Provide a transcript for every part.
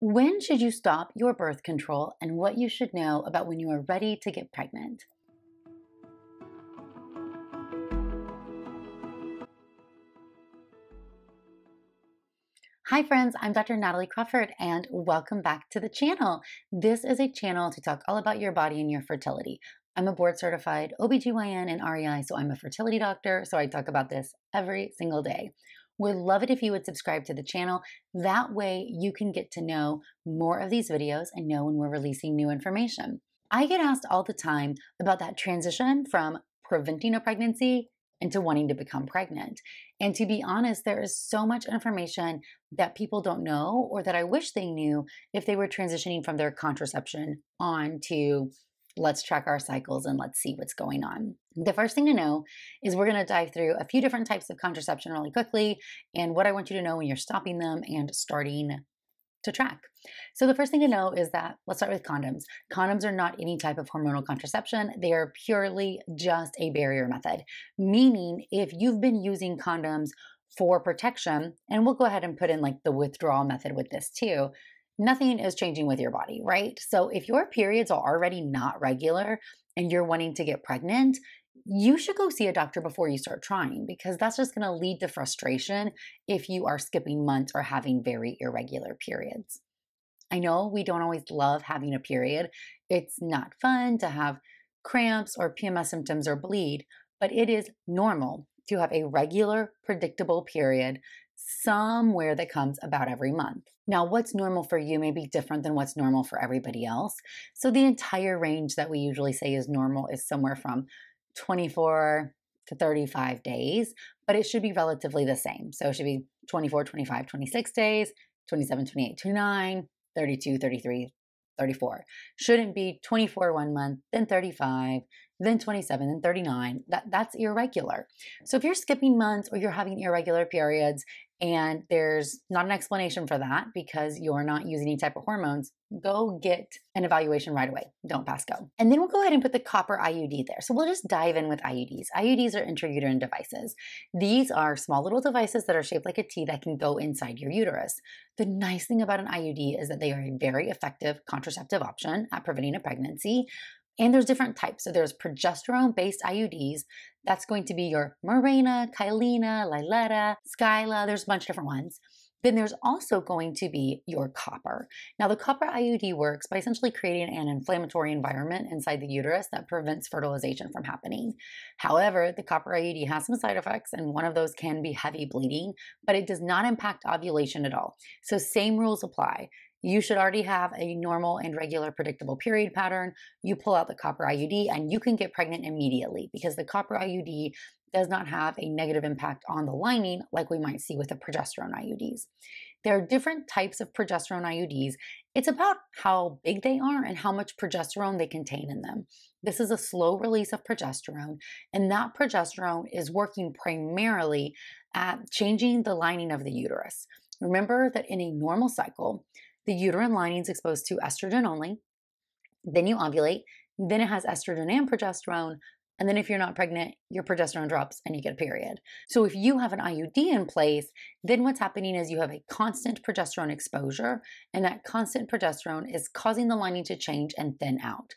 When should you stop your birth control and what you should know about when you are ready to get pregnant? Hi friends, I'm Dr. Natalie Crawford and welcome back to the channel. This is a channel to talk all about your body and your fertility. I'm a board certified OBGYN and REI, so I'm a fertility doctor, so I talk about this every single day. Would love it if you would subscribe to the channel. That way you can get to know more of these videos and know when we're releasing new information. I get asked all the time about that transition from preventing a pregnancy into wanting to become pregnant. And to be honest, there is so much information that people don't know or that I wish they knew if they were transitioning from their contraception on to let's track our cycles and let's see what's going on. The first thing to know is we're going to dive through a few different types of contraception really quickly and what I want you to know when you're stopping them and starting to track. So, the first thing to know is that let's start with condoms. Condoms are not any type of hormonal contraception, they are purely just a barrier method. Meaning, if you've been using condoms for protection, and we'll go ahead and put in like the withdrawal method with this too. Nothing is changing with your body, right? So, if your periods are already not regular and you're wanting to get pregnant, you should go see a doctor before you start trying because that's just going to lead to frustration if you are skipping months or having very irregular periods. I know we don't always love having a period. It's not fun to have cramps or PMS symptoms or bleed, but it is normal to have a regular, predictable period somewhere that comes about every month. Now, what's normal for you may be different than what's normal for everybody else. So, the entire range that we usually say is normal is somewhere from 24 to 35 days, but it should be relatively the same. So, it should be 24, 25, 26 days, 27, 28, 29, 32, 33, 34. Shouldn't be 24 one month, then 35, then 27, then 39. That, that's irregular. So if you're skipping months or you're having irregular periods and there's not an explanation for that because you're not using any type of hormones, go get an evaluation right away. Don't pass go. And then we'll go ahead and put the copper IUD there. So we'll just dive in with IUDs. IUDs are intrauterine devices. These are small little devices that are shaped like a T that can go inside your uterus. The nice thing about an IUD is that they are a very effective contraceptive option at preventing a pregnancy. And there's different types. So there's progesterone based IUDs. That's going to be your Mirena, Kyleena, Liletta, Skyla. There's a bunch of different ones. Then there's also going to be your copper. Now, the copper IUD works by essentially creating an inflammatory environment inside the uterus that prevents fertilization from happening. However, the copper IUD has some side effects, and one of those can be heavy bleeding, but it does not impact ovulation at all. So, same rules apply. You should already have a normal and regular predictable period pattern. You pull out the copper IUD and you can get pregnant immediately because the copper IUD does not have a negative impact on the lining like we might see with the progesterone IUDs. There are different types of progesterone IUDs. It's about how big they are and how much progesterone they contain in them. This is a slow release of progesterone, and that progesterone is working primarily at changing the lining of the uterus. Remember that in a normal cycle, the uterine lining is exposed to estrogen only. Then you ovulate. Then it has estrogen and progesterone. And then if you're not pregnant, your progesterone drops and you get a period. So if you have an IUD in place, then what's happening is you have a constant progesterone exposure, and that constant progesterone is causing the lining to change and thin out.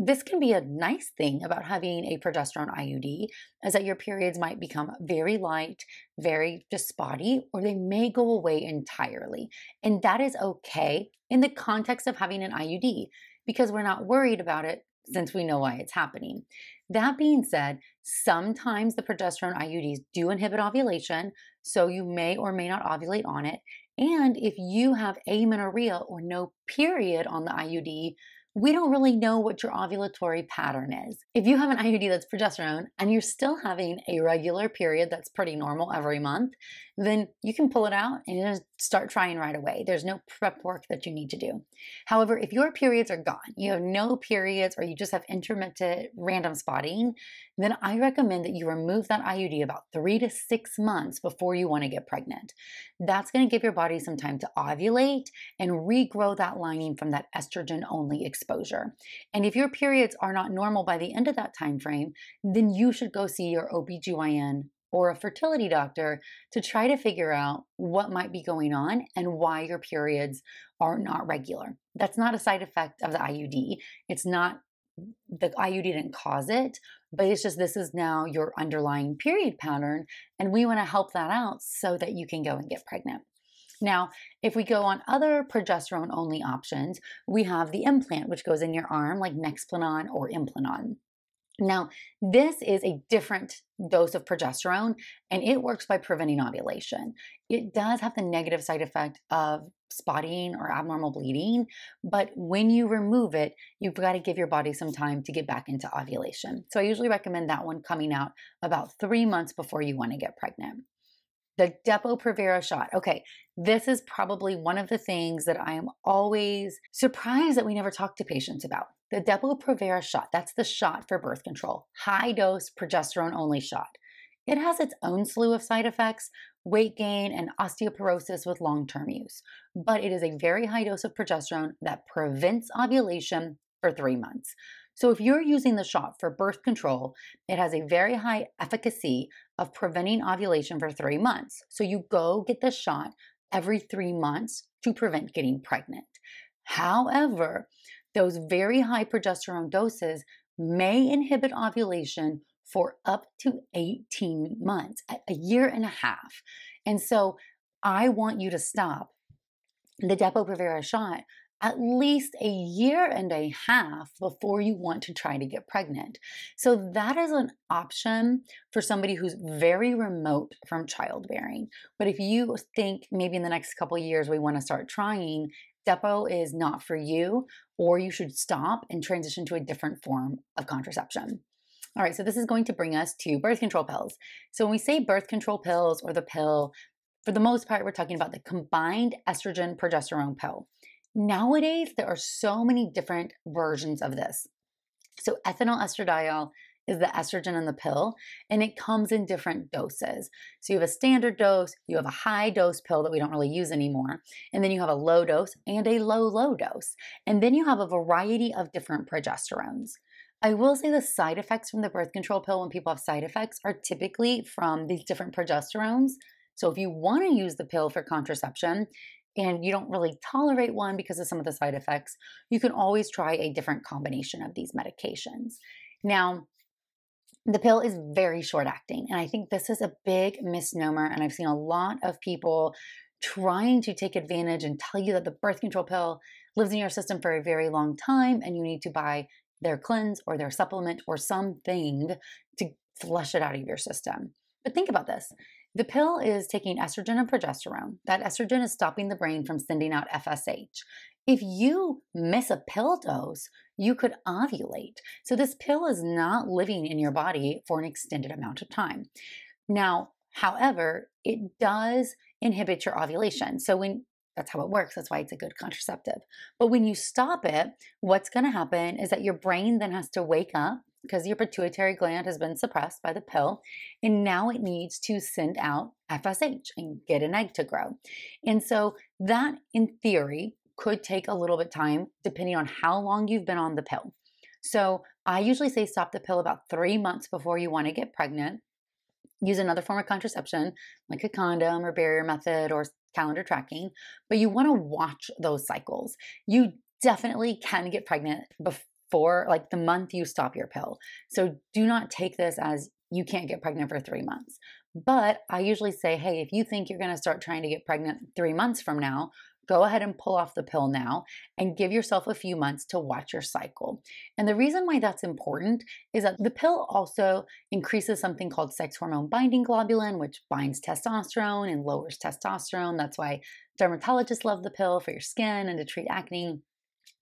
This can be a nice thing about having a progesterone IUD, is that your periods might become very light, very just spotty, or they may go away entirely. And that is okay in the context of having an IUD because we're not worried about it since we know why it's happening. That being said, sometimes the progesterone IUDs do inhibit ovulation, so you may or may not ovulate on it. And if you have amenorrhea or no period on the IUD, we don't really know what your ovulatory pattern is. If you have an IUD that's progesterone and you're still having a regular period that's pretty normal every month, then you can pull it out and just start trying right away. There's no prep work that you need to do. However, if your periods are gone, you have no periods, or you just have intermittent random spotting, then I recommend that you remove that IUD about three to six months before you want to get pregnant. That's going to give your body some time to ovulate and regrow that lining from that estrogen only exposure. And if your periods are not normal by the end of that time frame, then you should go see your OBGYN or a fertility doctor to try to figure out what might be going on and why your periods are not regular. That's not a side effect of the IUD. It's not the IUD didn't cause it, but it's just this is now your underlying period pattern. And we want to help that out so that you can go and get pregnant. Now, if we go on other progesterone only options, we have the implant, which goes in your arm, like Nexplanon or Implanon. Now, this is a different dose of progesterone and it works by preventing ovulation. It does have the negative side effect of spotting or abnormal bleeding, but when you remove it, you've got to give your body some time to get back into ovulation. So I usually recommend that one coming out about three months before you want to get pregnant. The Depo-Provera shot. Okay, this is probably one of the things that I am always surprised that we never talk to patients about. The Depo-Provera shot, that's the shot for birth control, high dose progesterone only shot. It has its own slew of side effects, weight gain, and osteoporosis with long term use, but it is a very high dose of progesterone that prevents ovulation for three months. So, if you're using the shot for birth control, it has a very high efficacy of preventing ovulation for three months. So, you go get the shot every three months to prevent getting pregnant. However, those very high progesterone doses may inhibit ovulation for up to 18 months, a year and a half. And so I want you to stop the Depo-Provera shot at least a year and a half before you want to try to get pregnant. So that is an option for somebody who's very remote from childbearing. But if you think maybe in the next couple years we want to start trying, Depo is not for you, or you should stop and transition to a different form of contraception. All right, so this is going to bring us to birth control pills. So when we say birth control pills or the pill, for the most part, we're talking about the combined estrogen progesterone pill. Nowadays, there are so many different versions of this. So, ethinyl estradiol is the estrogen in the pill, and it comes in different doses. So, you have a standard dose, you have a high dose pill that we don't really use anymore, and then you have a low dose and a low, low dose. And then you have a variety of different progesterones. I will say the side effects from the birth control pill when people have side effects are typically from these different progesterones. So, if you want to use the pill for contraception, and you don't really tolerate one because of some of the side effects, you can always try a different combination of these medications. Now, the pill is very short acting, and I think this is a big misnomer. And I've seen a lot of people trying to take advantage and tell you that the birth control pill lives in your system for a very long time and you need to buy their cleanse or their supplement or something to flush it out of your system. But think about this the pill is taking estrogen and progesterone. That estrogen is stopping the brain from sending out FSH. If you miss a pill dose, you could ovulate. So, this pill is not living in your body for an extended amount of time. Now, however, it does inhibit your ovulation. So, when that's how it works. That's why it's a good contraceptive. But when you stop it, what's going to happen is that your brain then has to wake up because your pituitary gland has been suppressed by the pill, and now it needs to send out FSH and get an egg to grow. And so, that in theory could take a little bit time depending on how long you've been on the pill. So, I usually say stop the pill about three months before you want to get pregnant. Use another form of contraception like a condom or barrier method or calendar tracking, but you want to watch those cycles. You definitely can get pregnant before like the month you stop your pill. So do not take this as you can't get pregnant for three months. But I usually say, hey, if you think you're going to start trying to get pregnant three months from now, go ahead and pull off the pill now and give yourself a few months to watch your cycle. And the reason why that's important is that the pill also increases something called sex hormone binding globulin, which binds testosterone and lowers testosterone. That's why dermatologists love the pill for your skin and to treat acne.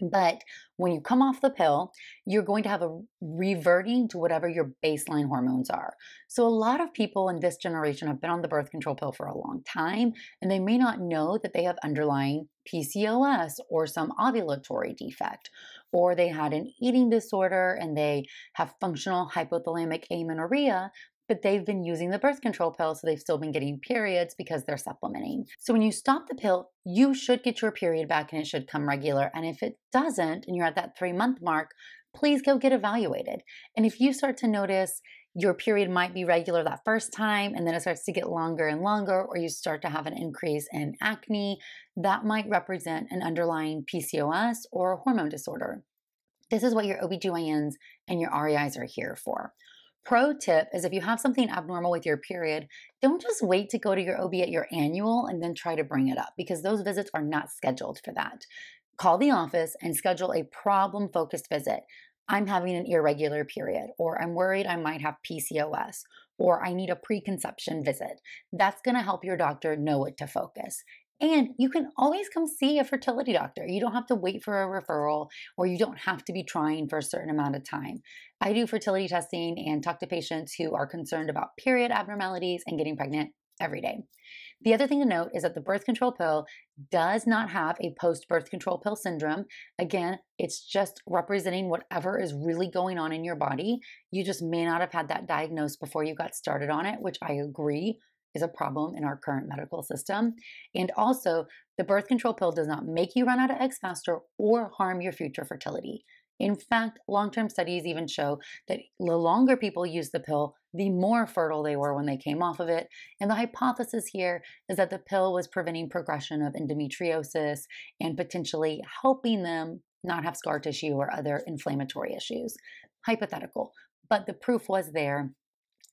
But when you come off the pill, you're going to have a reverting to whatever your baseline hormones are. So, a lot of people in this generation have been on the birth control pill for a long time, and they may not know that they have underlying PCOS or some ovulatory defect, or they had an eating disorder and they have functional hypothalamic amenorrhea, but they've been using the birth control pill, so they've still been getting periods because they're supplementing. So when you stop the pill, you should get your period back and it should come regular. And if it doesn't, and you're at that three month mark, please go get evaluated. And if you start to notice, your period might be regular that first time and then it starts to get longer and longer, or you start to have an increase in acne, that might represent an underlying PCOS or hormone disorder. This is what your OBGYNs and your REIs are here for. Pro tip is if you have something abnormal with your period, don't just wait to go to your OB at your annual and then try to bring it up because those visits are not scheduled for that. Call the office and schedule a problem focused visit. I'm having an irregular period, or I'm worried I might have PCOS, or I need a preconception visit. That's going to help your doctor know what to focus. And you can always come see a fertility doctor. You don't have to wait for a referral or you don't have to be trying for a certain amount of time. I do fertility testing and talk to patients who are concerned about period abnormalities and getting pregnant every day. The other thing to note is that the birth control pill does not have a post birth control pill syndrome. Again, it's just representing whatever is really going on in your body. You just may not have had that diagnosed before you got started on it, which I agree is a problem in our current medical system. And also, the birth control pill does not make you run out of eggs faster or harm your future fertility. In fact, long term studies even show that the longer people use the pill, the more fertile they were when they came off of it. And the hypothesis here is that the pill was preventing progression of endometriosis and potentially helping them not have scar tissue or other inflammatory issues. Hypothetical, but the proof was there.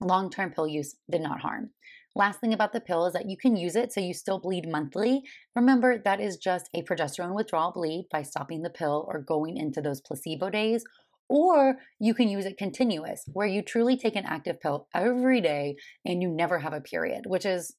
Long term pill use did not harm. Last thing about the pill is that you can use it so you still bleed monthly. Remember, that is just a progesterone withdrawal bleed by stopping the pill or going into those placebo days. Or you can use it continuous, where you truly take an active pill every day and you never have a period, which is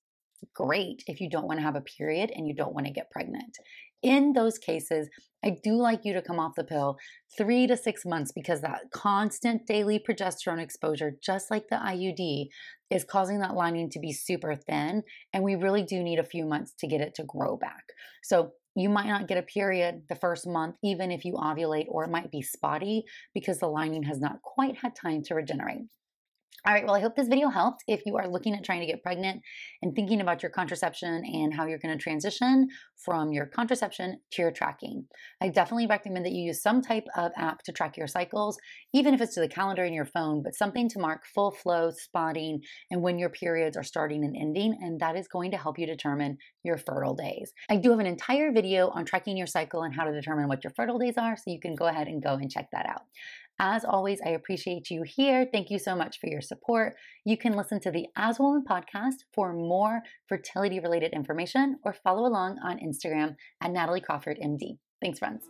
great if you don't want to have a period and you don't want to get pregnant. In those cases, I do like you to come off the pill three to six months because that constant daily progesterone exposure, just like the IUD, is causing that lining to be super thin. And we really do need a few months to get it to grow back. So you might not get a period the first month, even if you ovulate, or it might be spotty because the lining has not quite had time to regenerate. All right, well, I hope this video helped. If you are looking at trying to get pregnant and thinking about your contraception and how you're going to transition from your contraception to your tracking, I definitely recommend that you use some type of app to track your cycles, even if it's to the calendar in your phone, but something to mark full flow, spotting, and when your periods are starting and ending. And that is going to help you determine your fertile days. I do have an entire video on tracking your cycle and how to determine what your fertile days are, so you can go ahead and go and check that out. As always, I appreciate you here. Thank you so much for your support. You can listen to the As Woman podcast for more fertility related information or follow along on Instagram at Natalie Crawford MD. Thanks, friends.